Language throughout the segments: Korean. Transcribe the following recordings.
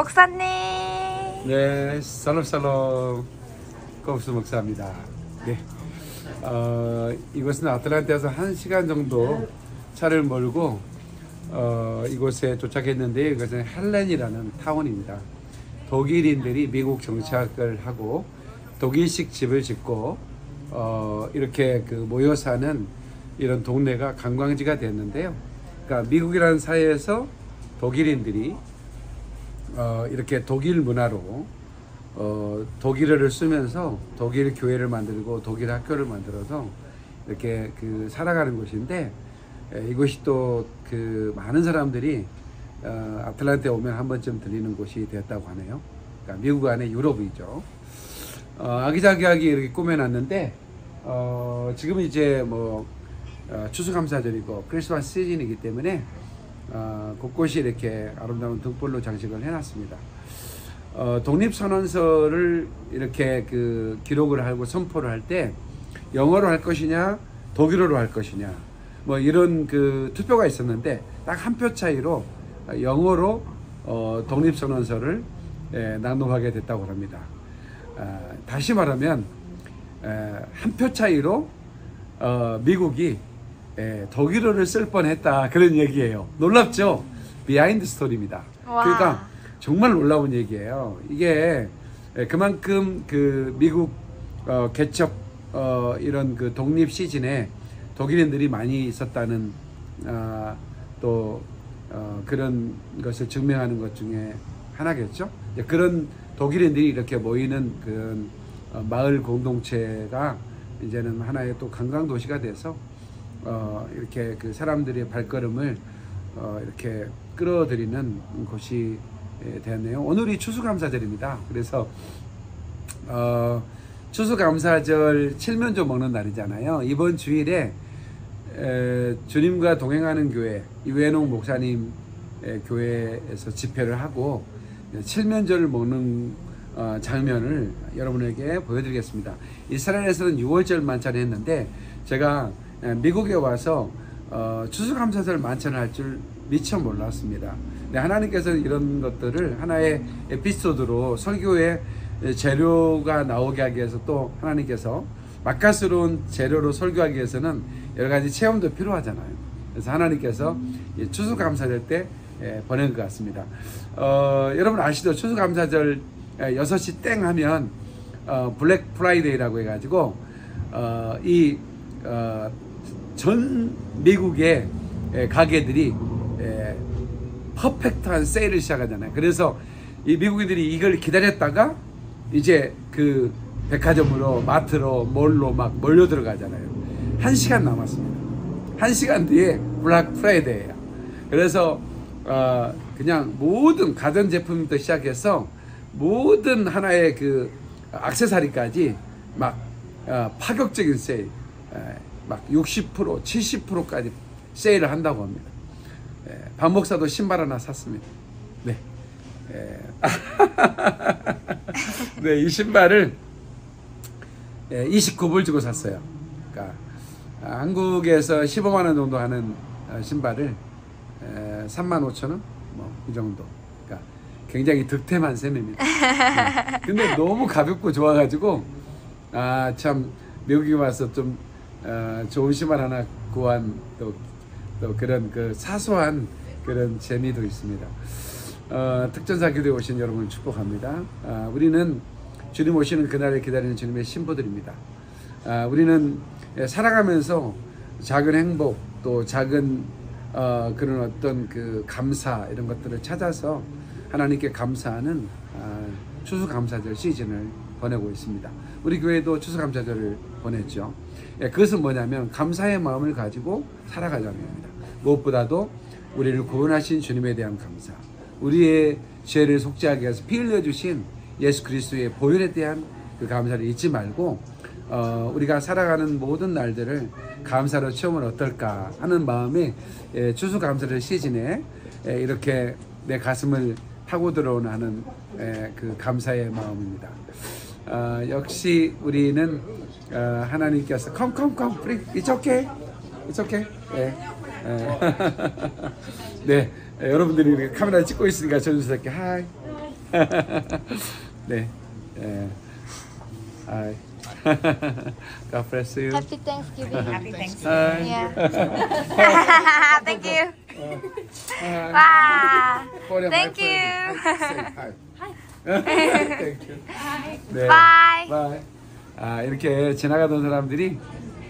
목사님. 네, 살롬살롬 kov스 목사입니다. 네, 어, 이곳은 아틀란타에서 한 시간 정도 차를 몰고 어, 이곳에 도착했는데 이것은 헬렌이라는 타운입니다. 독일인들이 미국 정착을 하고 독일식 집을 짓고 어, 이렇게 그 모여 사는 이런 동네가 관광지가 됐는데요. 그러니까 미국이라는 사회에서 독일인들이 어, 이렇게 독일 문화로 어, 독일어를 쓰면서 독일 교회를 만들고 독일 학교를 만들어서 이렇게 그 살아가는 곳인데 에, 이곳이 또 그 많은 사람들이 어, 아틀란타에 오면 한 번쯤 들리는 곳이 되었다고 하네요. 그러니까 미국 안에 유럽이죠. 어, 아기자기하게 이렇게 꾸며놨는데 어, 지금 이제 뭐 어, 추수감사절이고 크리스마스 시즌이기 때문에 어, 곳곳이 이렇게 아름다운 등불로 장식을 해놨습니다. 어, 독립선언서를 이렇게 그 기록을 하고 선포를 할 때 영어로 할 것이냐 독일어로 할 것이냐 뭐 이런 그 투표가 있었는데 딱 한 표 차이로 영어로 어, 독립선언서를 예, 낭독하게 됐다고 합니다. 아, 다시 말하면 한 표 차이로 어, 미국이 예, 독일어를 쓸 뻔했다 그런 얘기예요. 놀랍죠? behind story입니다. 와. 그러니까 정말 놀라운 얘기예요. 이게 예, 그만큼 그 미국 어, 개척 어, 이런 그 독립 시즌에 독일인들이 많이 있었다는 아, 또 어, 그런 것을 증명하는 것 중에 하나겠죠. 그런 독일인들이 이렇게 모이는 그런 어, 마을 공동체가 이제는 하나의 또 관광 도시가 돼서 어, 이렇게 그 사람들의 발걸음을 어, 이렇게 끌어들이는 곳이 예, 되었네요. 오늘이 추수감사절입니다. 그래서 어, 추수감사절 칠면조 먹는 날이잖아요. 이번 주일에 에, 주님과 동행하는 교회 이회농 목사님 의 교회에서 집회를 하고 칠면조를 먹는 어, 장면을 여러분에게 보여드리겠습니다. 이스라엘에서는 6월절 만찬을 했는데 제가 에, 미국에 와서 어, 추수감사절 만찬을 할 줄 미처 몰랐습니다. 네, 하나님께서 이런 것들을 하나의 에피소드로 설교에 재료가 나오게 하기 위해서 또 하나님께서 맛깔스러운 재료로 설교하기 위해서는 여러 가지 체험도 필요하잖아요. 그래서 하나님께서 이 추수감사절 때 예, 보낸 것 같습니다. 어, 여러분 아시죠? 추수감사절 6시 땡 하면 어, Black Friday라고 해가지고 어, 이 어, 전 미국의 예, 가게들이 예, perfect한 세일을 시작하잖아요. 그래서 이 미국인들이 이걸 기다렸다가 이제 그 백화점으로 마트로 몰로 막 몰려 들어가잖아요. 한 시간 남았습니다. 한 시간 뒤에 블랙 프라이데이예요. 그래서 어, 그냥 모든 가전 제품부터 시작해서 모든 하나의 그 액세서리까지 막 어, 파격적인 세일, 에, 막 60%, 70%까지 세일을 한다고 합니다. 에, 박 목사도 신발 하나 샀습니다. 네. 에, 네, 이 신발을 29불 주고 샀어요. 그러니까 아, 한국에서 15만 원 정도 하는 어, 신발을 3만 5천 원? 뭐 이 정도. 그러니까 굉장히 득템한 셈입니다. 네. 근데 너무 가볍고 좋아가지고 아 참 미국에 와서 좀 어, 좋은 신발 하나 구한 또, 또 그런 그 사소한 그런 재미도 있습니다. 어, 특전사 교대에 오신 여러분을 축복합니다. 아, 우리는 주님 오시는 그날을 기다리는 주님의 신부들입니다. 아, 우리는 살아가면서 작은 행복 또 작은 어, 그런 어떤 그 감사 이런 것들을 찾아서 하나님께 감사하는 아, 추수감사절 시즌을 보내고 있습니다. 우리 교회도 추수감사절을 보냈죠. 예, 그것은 뭐냐면 감사의 마음을 가지고 살아가자는 겁니다. 무엇보다도 우리를 구원하신 주님에 대한 감사, 우리의 죄를 속죄하기 위해서 피 흘려주신 예수 그리스도의 보혈에 대한 그 감사를 잊지 말고 어, 우리가 살아가는 모든 날들을 감사로 채우면 어떨까 하는 마음에 예, 추수 감사절 시즌에 예, 이렇게 내 가슴을 타고 들어오는 하는 예, 그 감사의 마음입니다. 어, 역시 우리는 어, 하나님께서 come come come please it's okay it's okay 예. 예. 네 예, 여러분들이 이렇게 카메라 찍고 있으니까 저주스럽게 하이 네. 예. 아. God bless you. Happy Thanksgiving. Happy Thanksgiving. Yeah. Thank you. Hi. Wow. For my Thank you. Say hi. Thank you. 네. Bye. Bye. 아, 이렇게 지나가던 사람들이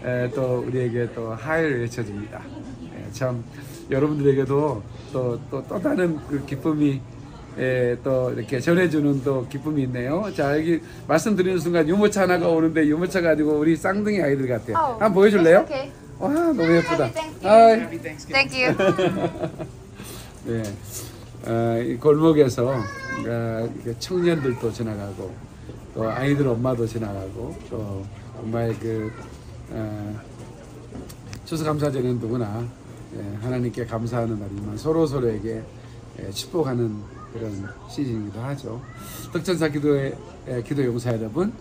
에, 또 우리에게 또 하이를 외쳐줍니다. 예, 참 여러분들에게도 또, 또, 또 다른 그 기쁨이 에, 또 이렇게 전해주는 또 기쁨이 있네요. 자, 여기 말씀드리는 순간 유모차 하나가 오는데 유모차 가지고 우리 쌍둥이 아이들 같아요. Oh, 한번 보여줄래요? okay. 와, 너무 예쁘다. Happy Thanksgiving. Thank you. 네, 어, 이 골목에서 청년들도 지나가고 또 아이들 엄마도 지나가고 또 엄마의 그 어, 추수감사절은 누구나 예, 하나님께 감사하는 날이지만 서로 서로에게 예, 축복하는 그런 시즌이기도 하죠. 덕전사 기도의 예, 기도 용사 여러분,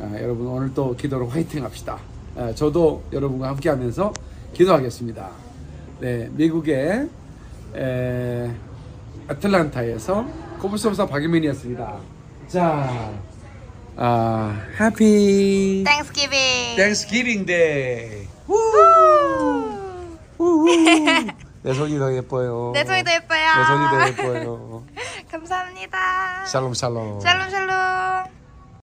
아, 여러분 오늘 또 기도로 화이팅 합시다. 아, 저도 여러분과 함께하면서 기도하겠습니다. 네, 미국의 에, 아틀란타에서 코블스업사 박유민이었습니다. 자, 아, 해피 Thanksgiving. Thanksgiving Day. 우후. 내 손이 더 예뻐요. 내 손이 더 예뻐요. 내 손이 더 예뻐요. 감사합니다. 샬롬 샬롬. 샬롬 샬롬.